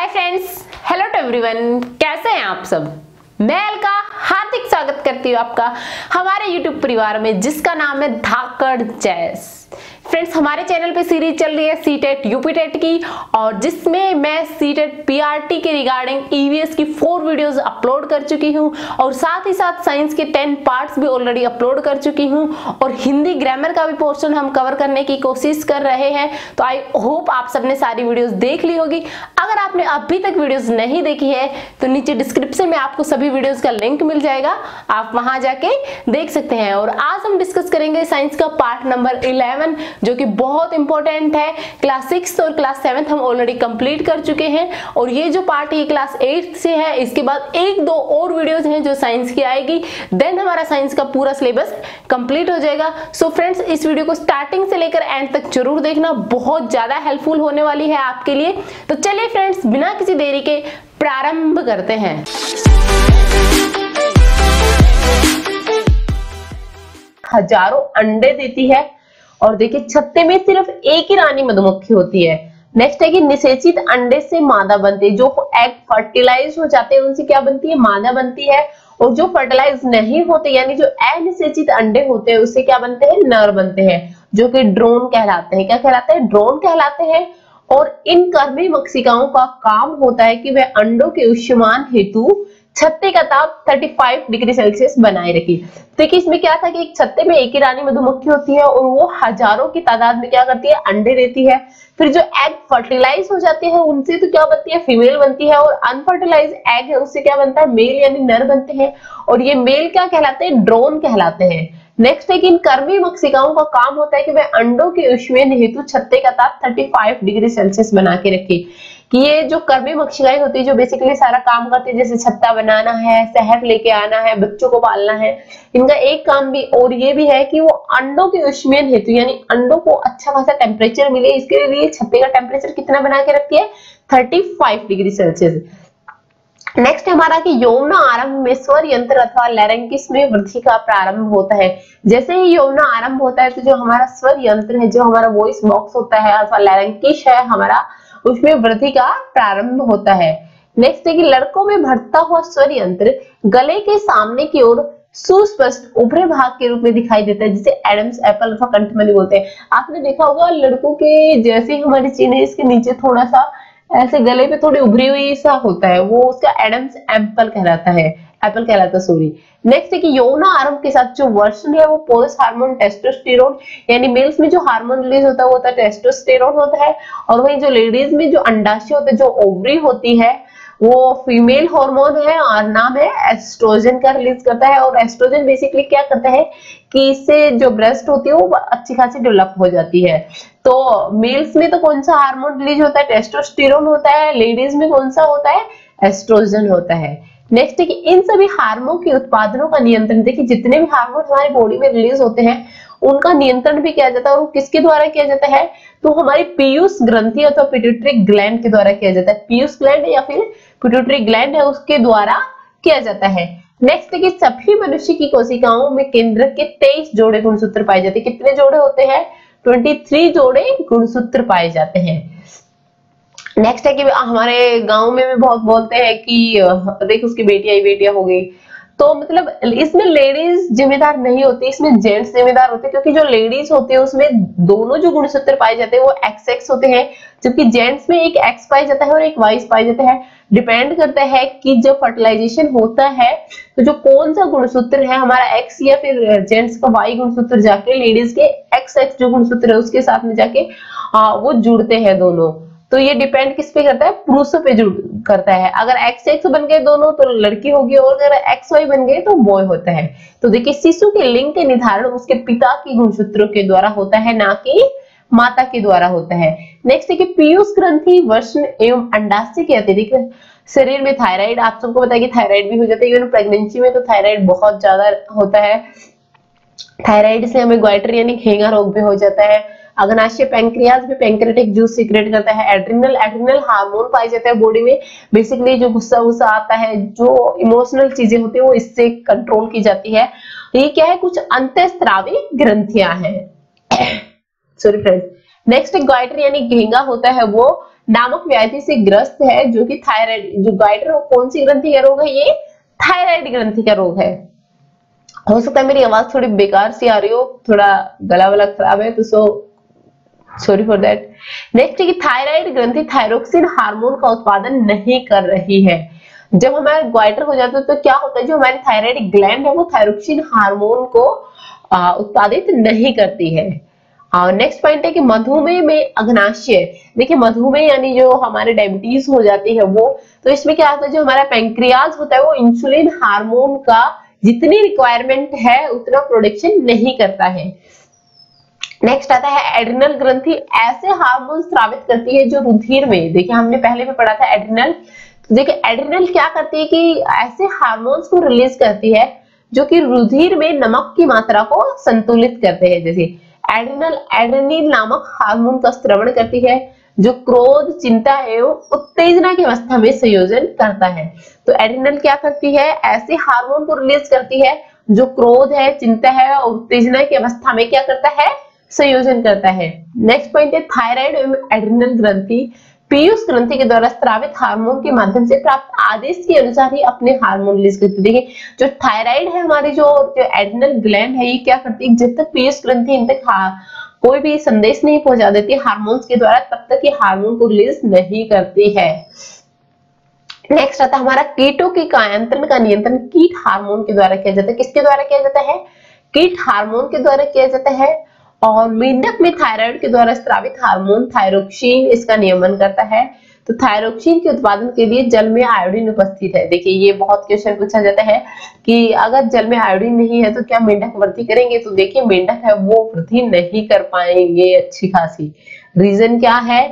Hi friends hello to everyone कैसे हैं आप सब? मैं अलका, हार्दिक स्वागत करती हूँ आपका हमारे यूट्यूब परिवार में, जिसका नाम है धाकड़ जैस फ्रेंड्स, हमारे चैनल पे सीरीज़ चल रही है सी टेट यूपी टेट की, और जिसमें मैं सी टेट पीआरटी के रिगार्डिंग ईवीएस की फोर वीडियोस अपलोड कर चुकी हूँ, और साथ ही साथ साइंस के टेन पार्ट्स भी ऑलरेडी अपलोड कर चुकी हूँ, और हिंदी ग्रामर का भी पोर्शन हम कवर करने की कोशिश कर रहे हैं। तो आई होप आप सबने सारी वीडियोज़ देख ली होगी। अगर आपने अभी तक वीडियोज़ नहीं देखी है तो नीचे डिस्क्रिप्शन में आपको सभी वीडियोज़ का लिंक मिल जाएगा। आप वहाँ जाके देख सकते हैं। और आज हम डिस्कस करेंगे साइंस का पार्ट नंबर इलेवन जो कि बहुत इंपॉर्टेंट है। क्लास सिक्स और क्लास सेवेंथ हम ऑलरेडी कंप्लीट कर चुके हैं। और ये जो पार्ट है क्लास एट्थ से है, इसके बाद एक दो और वीडियोस हैं जो साइंस की आएगी। देन हमारा साइंस का पूरा सिलेबस कंप्लीट हो जाएगा। सो so फ्रेंड्स इस वीडियो को स्टार्टिंग से लेकर एंड तक ज़रूर देखना। बहुत ज़्यादा हेल्पफुल होने वाली है आपके लिए। तो चलिए फ्रेंड्स बिना किसी देरी के प्रारंभ करते हैं। हज़ारों अंडे देती है। और देखिए, छत्ते में सिर्फ़ एक ही रानी मधुमक्खी होती है। नेक्स्ट है कि निषेचित अंडे से मादा बनती है। जो एग फर्टिलाइज हो जाते हैं, उनसे क्या बनती है? मादा बनती है। और जो फर्टिलाइज नहीं होते, यानी जो अनिषेचित अंडे होते हैं उससे क्या बनते हैं? नर बनते हैं, जो कि ड्रोन कहलाते हैं। क्या कहलाते हैं? ड्रोन कहलाते हैं। और इन कर्मी मक्षिकाओं का काम होता है कि वह अंडों के उष्मान हेतु छत्ते का ताप 35 डिग्री सेल्सियस बनाए रखी देखिए, इसमें क्या था कि एक छत्ते में एक ही रानी मधुमक्खी होती है और वो हज़ारों की तादाद में क्या करती है? अंडे देती है। फिर जो एग फर्टिलाइज हो जाते हैं, उनसे तो क्या बनती है? फीमेल बनती है और अनफर्टिलाइज एग है, उससे क्या बनता है? मेल यानी नर बनते हैं। और ये मेल क्या कहलाते हैं? ड्रोन कहलाते हैं। नेक्स्ट है कि इन कर्मी मक्सिकाओं का काम होता है कि वह अंडों के उष्मेन हेतु छत्ते का ताप 35 डिग्री सेल्सियस बना के रखे कि ये जो कर्मी मक्षिकाएँ होती है, जो बेसिकली सारा काम करती है, जैसे छत्ता बनाना है शहर लेके आना है, बच्चों को पालना है, इनका एक काम भी और ये भी है कि वो अंडों के उष्मेन हेतु यानी अंडों को अच्छा खासा टेम्परेचर मिले, इसके लिए छत्ते का टेम्परेचर कितना बना के रखती है? थर्टी डिग्री सेल्सियस नेक्स्ट हमारा कि यौना आरंभ में स्वर यंत्र अथवा लैरेंकिस में वृद्धि का प्रारंभ होता है। जैसे ही यौना आरंभ होता है तो जो हमारा स्वर यंत्र है, जो हमारा वॉइस बॉक्स होता है, अथवा लैरेंकिस है, हमारा उसमें वृद्धि का प्रारंभ होता है। नेक्स्ट है कि लड़कों में बढ़ता हुआ स्वर यंत्र गले के सामने की ओर सुस्पष्ट उभरे भाग के रूप में दिखाई देता है, जिसे एडम्स एप्पल अथवा कंठमणि बोलते हैं। आपने देखा होगा, लड़कों के जैसे हमारी चीन है इसके नीचे थोड़ा सा ऐसे गले पे थोड़ी उभरी हुई सा होता है, वो उसका एडम्स एप्पल कहलाता है। एप्पल कहलाता है सॉरी नेक्स्ट है कि यौन आरंभ के साथ जो वर्षन है, वो पोस्ट हार्मोन टेस्टोस्टेरोन यानी मेल्स में जो हार्मोन रिलीज़ होता है, वो होता है टेस्टोस्टेरोन होता है, और वही जो लेडीज़ में जो अंडाशय होता है, जो ओवरी होती है, वो फीमेल हार्मोन है, और नाम है एस्ट्रोजन का रिलीज़ करता है, और एस्ट्रोजन बेसिकली क्या करता है कि इससे जो ब्रेस्ट होती है, वो अच्छी खासी डेवलप हो जाती है। तो मेल्स में तो कौन सा हार्मोन रिलीज़ होता है? टेस्टोस्टेरोन होता है लेडीज़ में कौन सा होता है? एस्ट्रोजन होता है। नेक्स्ट कि इन सभी हार्मोन के उत्पादनों का नियंत्रण। देखिए, जितने भी हार्मोन हमारी बॉडी में रिलीज़ होते हैं, उनका नियंत्रण भी किया जाता है और किसके द्वारा किया जाता है? तो हमारी पीयूष ग्रंथि अथवा पिट्यूटरी ग्लैंड के द्वारा किया जाता है। पीयूष ग्लैंड या फिर पिट्यूटरी ग्लैंड है, उसके द्वारा किया जाता है। नेक्स्ट कि सभी मनुष्य की कोशिकाओं में केंद्र के तेईस जोड़े गुणसूत्र पाए जाते हैं। कितने जोड़े होते हैं? ट्वेंटी जोड़े गुणसूत्र पाए जाते हैं। नेक्स्ट है कि हमारे गाँव में भी बहुत बोलते हैं कि देख उसकी बेटिया ही बेटिया हो गई। तो मतलब इसमें लेडीज़ जिम्मेदार नहीं होती इसमें जेंट्स जिम्मेदार होते हैं क्योंकि जो लेडीज़ होते हैं उसमें दोनों जो गुणसूत्र पाए जाते हैं वो एक्स एक्स होते हैं जबकि जेंट्स में एक एक्स पाया जाता है और एक वाइस पाया जाता है। डिपेंड करता है कि जब फर्टिलाइजेशन होता है तो जो कौन सा गुणसूत्र है हमारा एक्स या फिर जेंट्स का वाई गुणसूत्र जाके लेडीज़ के एक्स एक्स जो गुणसूत्र है उसके साथ में जाके आ, वो जुड़ते हैं दोनों। तो ये डिपेंड किस पे करता है? पुरुषों पे जुड़ करता है। अगर एक्स एक्स बन गए दोनों तो लड़की होगी और अगर एक्स वाई बन गए तो बॉय होता है। तो देखिए, शिशु के लिंग के निर्धारण उसके पिता की गुणसूत्रों के द्वारा होता है, ना कि माता के द्वारा होता है। नेक्स्ट देखिए, पीयूष ग्रंथि वर्षण एवं अंडाशय के अतिरिक्त शरीर में थायराइड आप सबको है कि थायराइड भी हो जाता है। इवन प्रेगनेंसी में तो थायराइड बहुत ज़्यादा होता है। थायराइड से हमें ग्वाइटर यानी घेंगा रोग भी हो जाता है। अग्नाशय पैंक्रियाज में पैंक्रेटिक जूस सीक्रेट करता है। एड्रिनल एड्रिनल हार्मोन पाए जाते हैं बॉडी में। बेसिकली जो गुस्सा गुस्सा आता है, जो इमोशनल चीज़ें होती है, वो इससे कंट्रोल की जाती है। ये क्या है? कुछ अंतस्त्रावी ग्रंथियाँ हैं। सॉरी फ्रेंड्स नेक्स्ट ग्वाइटर यानी घेंगा होता है वो। नामक व्याधि से ग्रस्त है, जो कि थायराइड जो गाइडर कौन सी ग्रंथि का रोग है? ये थायराइड ग्रंथि का रोग है। हो सकता है मेरी आवाज़ थोड़ी बेकार सी आ रही हो, थोड़ा गला वाला खराब है तो so sorry for that next की थायराइड ग्रंथि थायरोक्सिन हार्मोन का उत्पादन नहीं कर रही है। जब हमारे ग्वाइटर हो जाता है तो क्या होता है? जो हमारी थायराइड ग्लैंड है, वो थायरोक्सिन हार्मोन को उत्पादित नहीं करती है। और नेक्स्ट पॉइंट है कि मधुमेह में अग्नाशय देखिए, मधुमेह यानी जो हमारे डायबिटीज़ हो जाती है वो तो इसमें क्या होता है? जो हमारा पेंक्रियाज होता है, वो इंसुलिन हार्मोन का जितनी रिक्वायरमेंट है, उतना प्रोडक्शन नहीं करता है। नेक्स्ट आता है एड्रिनल ग्रंथि। ऐसे हार्मोन स्रावित करती है जो रुधिर में। देखिए, हमने पहले भी पढ़ा था एड्रिनल तो देखिए एड्रिनल क्या करती है कि ऐसे हार्मोन्स को रिलीज़ करती है जो कि रुधिर में नमक की मात्रा को संतुलित करते हैं। जैसे एड्रिनल एड्रेनिल नामक हार्मोन का श्रवण करती है, जो क्रोध, चिंता एवं उत्तेजना की अवस्था में संयोजन करता है। तो एड्रिनल क्या करती है? ऐसे हार्मोन को रिलीज़ करती है जो क्रोध है, चिंता है और उत्तेजना की अवस्था में क्या करता है? संयोजन करता है। नेक्स्ट पॉइंट है थायराइड एवं एड्रिनल ग्रंथि। पीयूष ग्रंथि के द्वारा स्त्रावित हार्मोन के माध्यम से प्राप्त आदेश के अनुसार ही अपने हार्मोन रिलीज़ करती देखिए जो थायराइड है हमारी जो, जो ग्लैंड है ये क्या करती है? जब तक पीयूष ग्रंथि इन तक कोई भी संदेश नहीं पहुँचा देती हार्मोन्स के द्वारा तब तक ये हार्मोन को रिलीज़ नहीं करती है। नेक्स्ट आता है हमारा कीटों के कायांतरण का नियंत्रण कीट हार्मोन के द्वारा किया जाता है। किसके द्वारा किया जाता है? कीट हार्मोन के द्वारा किया जाता है। और मेंढक में थायराइड के द्वारा स्त्रावित हार्मोन थायरोक्सिन इसका नियमन करता है। तो थायरोक्सिन के उत्पादन के लिए जल में आयोडीन उपस्थित है। देखिए, ये बहुत क्वेश्चन पूछा जाता है कि अगर जल में आयोडीन नहीं है तो क्या मेंढक वृद्धि करेंगे? तो देखिए, मेंढक है, वो वृद्धि नहीं कर पाएँगे अच्छी खासी। रीजन क्या है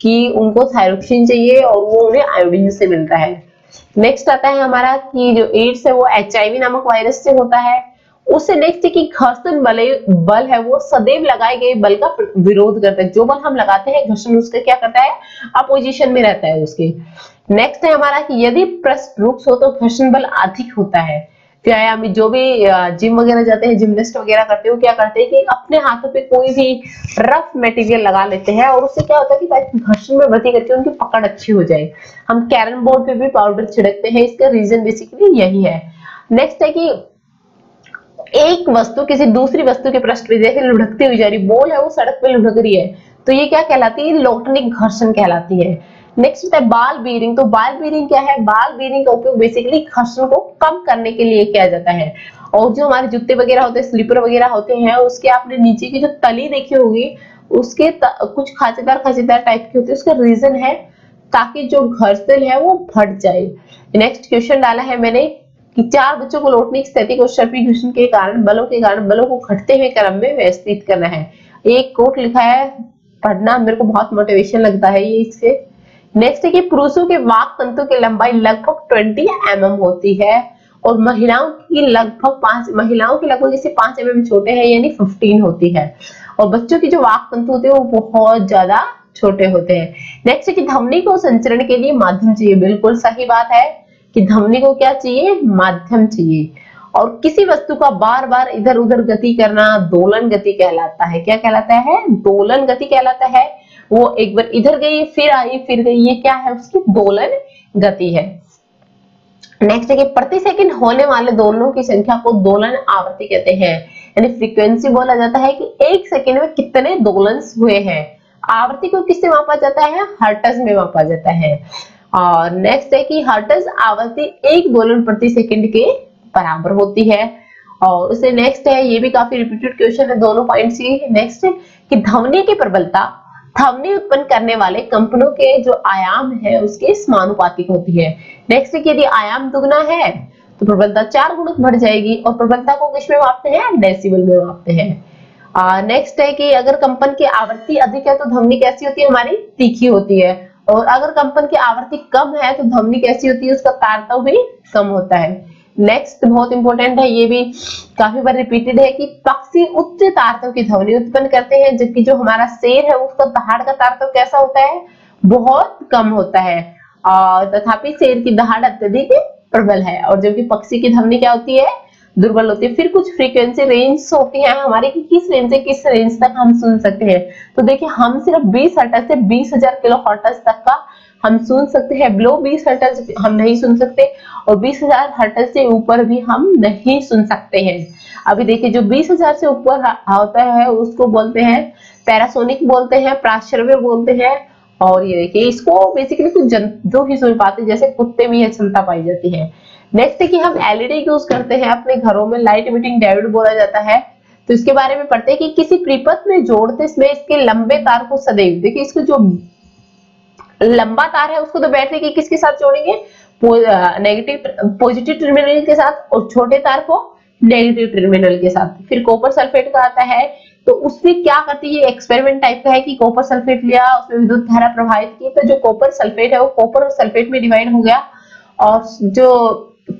कि उनको थायरोक्सिन चाहिए और वो उन्हें आयोडीन से मिलता है। नेक्स्ट आता है हमारा कि जो एड्स है, वो एचआईवी नामक वायरस से होता है। उससे नेक्स्ट है कि घर्षण बल बल है वो सदैव लगाए गए बल का विरोध करता है। जो बल हम लगाते हैं, घर्षण उसका क्या करता है? अपोजिशन में रहता है उसके। नेक्स्ट है हमारा कि यदि पृष्ठ हो तो घर्षण बल अधिक होता है। व्यायामी जो भी जिम वगैरह जाते हैं जिमनेस्ट वगैरह करते हैं क्या करते हैं कि अपने हाथों पे कोई भी रफ मटेरियल लगा लेते हैं और उससे क्या होता है कि घर्षण में वृद्धि करके उनकी पकड़ अच्छी हो जाए। हम कैरम बोर्ड पे भी पाउडर छिड़कते हैं, इसका रीजन बेसिकली यही है। नेक्स्ट है कि एक वस्तु किसी दूसरी वस्तु के पृष्ठ जैसे लुढ़कती हुई जा रही बॉल है वो सड़क पे लुढ़क रही है। तो ये क्या कहलाती है? इलेक्ट्रॉनिक घर्षण कहलाती है। नेक्स्ट होता है बाल बीरिंग तो बाल बीरिंग क्या है? बाल बीरिंग का उपयोग बेसिकली घर्षण को कम करने के लिए किया जाता है। और जो हमारे जूते वगैरह होते हैं स्लीपर वगैरह होते हैं, उसके आपने नीचे की जो तली देखी होगी, उसके कुछ खाचेदार खाचेदार टाइप की होती है, उसका रीजन है ताकि जो घर्षण है वो फट जाए। नेक्स्ट क्वेश्चन डाला है मैंने कि चार बच्चों को लौटने की स्थिति को शर्पी घर्षण के कारण, बलों के कारण, बलों को घटते हुए क्रम में व्यवस्थित करना है। एक कोट लिखा है, पढ़ना मेरे को बहुत मोटिवेशन लगता है ये इससे। नेक्स्ट है कि पुरुषों के वाक तंतु की लंबाई लगभग ट्वेंटी एम mm होती है और महिलाओं की लगभग पाँच, महिलाओं की लगभग जैसे पाँच एम mm छोटे हैं, यानी फिफ्टीन होती है। और बच्चों की जो वाक तंतु होते हैं, वो बहुत ज़्यादा छोटे होते हैं। नेक्स्ट है कि धमनी को संचरण के लिए माध्यम चाहिए। बिल्कुल सही बात है। कि धमनी को क्या चाहिए? माध्यम चाहिए। और किसी वस्तु का बार बार इधर उधर गति करना, दोलन गति कहलाता है। क्या कहलाता है? दोलन गति कहलाता है। वो एक बार इधर गई, फिर आई, फिर गई, ये क्या है उसकी? दोलन गति है। नेक्स्ट है कि प्रति सेकंड होने वाले दोलनों की संख्या को दोलन आवृत्ति कहते हैं। यानी फ्रीक्वेंसी बोला जाता है कि एक सेकंड में कितने दोलन हुए हैं। आवृत्ति को किससे मापा जाता है? हर्टज में मापा जाता है। और नेक्स्ट है कि हर्टज आवृत्ति एक दोलन प्रति सेकंड के बराबर होती है। और उससे नेक्स्ट है, ये भी काफ़ी रिपीटेड क्वेश्चन है, दोनों पॉइंट्स ही नेक्स्ट है कि ध्वनि की प्रबलता, ध्वनि उत्पन्न करने वाले कंपनों के जो आयाम है, उसके समानुपातिक होती है। नेक्स्ट है कि यदि आयाम दुगना है तो प्रबलता चार गुणक बढ़ जाएगी और प्रबलता को किसमें मापते हैं? डेसिबल में मापते हैं। नेक्स्ट है कि अगर कंपन की आवृत्ति अधिक है तो ध्वनि कैसी होती है? हमारी तीखी होती है। और अगर कंपन की आवृत्ति कम है तो ध्वनि कैसी होती है, उसका तारतव भी कम होता है। नेक्स्ट बहुत इंपॉर्टेंट है, ये भी काफ़ी बार रिपीटेड है कि पक्षी उच्च तारतव की ध्वनि उत्पन्न करते हैं, जबकि जो हमारा शेर है, उसका दहाड़ का तारतव कैसा होता है? बहुत कम होता है। और तथापि शेर की दहाड़ अत्यधिक प्रबल है, और जबकि पक्षी की ध्वनि क्या होती है? दुर्बल होती है। फिर कुछ फ्रीक्वेंसी रेंज होती है। हमारी कि किस रेंज से किस रेंज तक हम सुन सकते हैं। तो देखिए, हम सिर्फ़ 20 हर्ट्ज से 20000 किलो हर्ट्ज तक का हम सुन सकते हैं। बिलो 20 हर्ट्ज हम नहीं सुन सकते और 20000 हर्ट्ज से ऊपर भी हम नहीं सुन सकते हैं। अभी देखिए, जो 20000 से ऊपर होता है, उसको बोलते हैं, पैरासोनिक बोलते हैं प्राश्रव्य बोलते हैं और ये देखिए, इसको बेसिकली कुछ जंतु ही सुन पाते जैसे कुत्ते में यह क्षमता पाई जाती है। नेक्स्ट है कि हम एलईडी यूज़ करते हैं अपने घरों में लाइट इमिटिंग डायोड बोला जाता है। तो इसके बारे में पढ़ते हैं कि किसी प्रीपथ में जोड़ते इसमें इसके लंबे तार को सदैव, देखिए इसको जो लंबा तार है, उसको तो बैटरी के किसके साथ जोड़ेंगे? नेगेटिव पॉजिटिव टर्मिनल के साथ और छोटे तार को नेगेटिव टर्मिनल के साथ। फिर कॉपर सल्फेट का आता है। तो उसमें क्या करती है? एक्सपेरिमेंट टाइप का है कि कॉपर सल्फेट लिया, उसमें विद्युत धारा प्रभावित की तो जो कॉपर सल्फेट है, वो कॉपर और सल्फेट में डिवाइड हो गया। और जो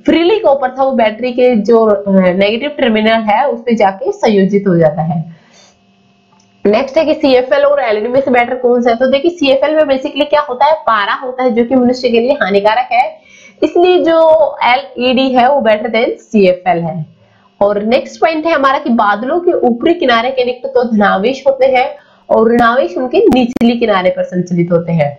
फ्रीली कॉपर था, वो बैटरी के जो नेगेटिव टर्मिनल है, उस पर जाके संयोजित हो जाता है। नेक्स्ट है कि सीएफएल और एलईडी में से बेटर कौन सा है? तो देखिए सीएफएल में बेसिकली क्या होता है? पारा होता है, जो कि मनुष्य के लिए हानिकारक है। इसलिए जो एलईडी है, वो बेटर देन सीएफएल है। और नेक्स्ट पॉइंट है हमारा कि बादलों के ऊपरी किनारे के निकट तो धनावेश होते हैं और ऋणावेश उनके निचली किनारे पर संचलित होते हैं।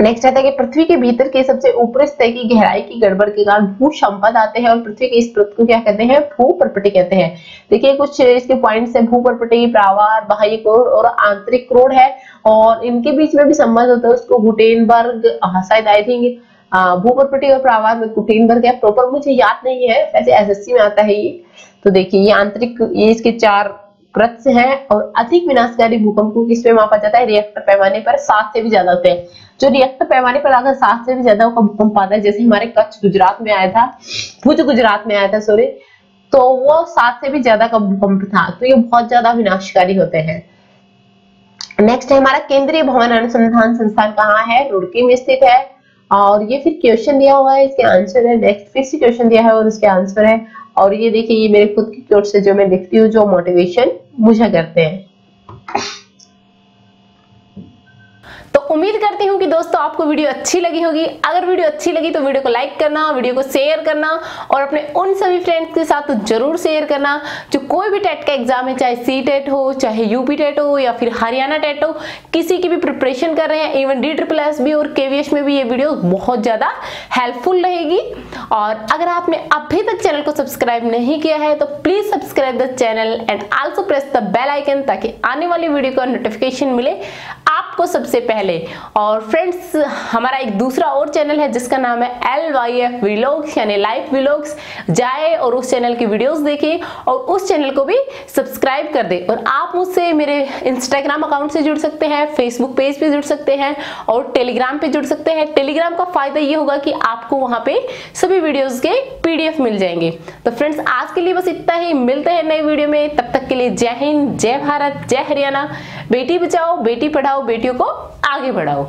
नेक्स्ट आता है कि पृथ्वी के भीतर के सबसे ऊपरी स्तर की गहराई की गड़बड़ के कारण भू संपद आते हैं और पृथ्वी के इस प्रत को क्या कहते हैं? भू परपटी कहते हैं। देखिए, कुछ इसके पॉइंट्स है, भू परपटी, प्रावार, बाह्य क्रोड और आंतरिक क्रोड है और इनके बीच में भी संबंध होता है, उसको गुटेनबर्ग शायद आई थिंक भू परपटी और प्रावार में गुटेनबर्ग है प्रॉपर मुझे याद नहीं है। वैसे एसएससी में आता है ये। तो देखिए, ये आंतरिक, ये इसके चार कृत्स है और अधिक विनाशकारी भूकंप को किस पे मापा जाता है। रिएक्टर पैमाने पर सात से भी ज़्यादा होते हैं। जो रिएक्टर पैमाने पर अगर सात से भी ज़्यादा का भूकंप आता है। जैसे हमारे कच्छ गुजरात में आया था भुज गुजरात में आया था सॉरी तो वो सात से भी ज़्यादा का भूकंप था। तो ये बहुत ज़्यादा विनाशकारी होते हैं। नेक्स्ट है हमारा केंद्रीय भवन अनुसंधान संस्थान कहाँ है? रुड़की में स्थित है। और ये फिर क्वेश्चन दिया हुआ है इसके आंसर है नेक्स्ट फिर से क्वेश्चन दिया है और उसके आंसर है। और ये देखिए ये मेरे खुद की क्योट से जो मैं लिखती हूँ जो मोटिवेशन मुझे करते हैं। उम्मीद करती हूँ कि दोस्तों आपको वीडियो अच्छी लगी होगी। अगर वीडियो अच्छी लगी तो वीडियो को लाइक करना, वीडियो को शेयर करना और अपने उन सभी फ्रेंड्स के साथ तो ज़रूर शेयर करना जो कोई भी टेट का एग्ज़ाम है, चाहे सी टेट हो, चाहे यूपी टेट हो या फिर हरियाणा टेट हो, किसी की भी प्रिपरेशन कर रहे हैं इवन डी ट्रिपल एस भी और केवीएस में भी ये वीडियो बहुत ज़्यादा हेल्पफुल रहेगी। और अगर आपने अभी तक चैनल को सब्सक्राइब नहीं किया है तो please subscribe the channel and also press the bell icon ताकि आने वाली वीडियो का नोटिफिकेशन मिले। आपको सबसे पहले और फ्रेंड्स हमारा एक दूसरा और चैनल है, जिसका नाम है एल वाई एफ़ विलोग्स यानी लाइफ विलोग्स जाए और उस चैनल की वीडियोस देखें और उस चैनल को भी सब्सक्राइब कर दे। और आप मुझसे मेरे इंस्टाग्राम अकाउंट से जुड़ सकते हैं फेसबुक पेज पे जुड़ सकते हैं और टेलीग्राम पे जुड़ सकते हैं। टेलीग्राम का फ़ायदा ये होगा कि आपको वहाँ पे सभी वीडियोस के पीडीएफ मिल जाएँगे। तो फ्रेंड्स आज के लिए बस इतना ही। मिलते हैं नई वीडियो में। तब के लिए जय हिंद, जय भारत, जय हरियाणा। बेटी बचाओ, बेटी पढ़ाओ, बेटियों को आगे बढ़ाओ।